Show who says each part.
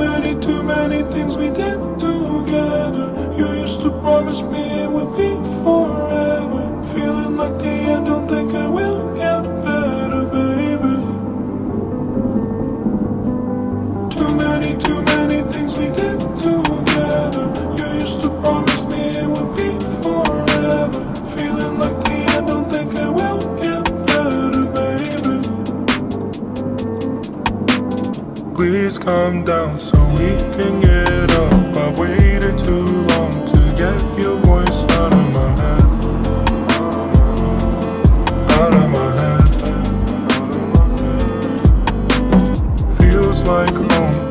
Speaker 1: many, too many things we did together. You used to promise me it would be forever. Feeling like the end, don't think it will get better, baby. Too many, too Please calm down so we can get up. I've waited too long to get your voice out of my head. Out of my head. Feels like home.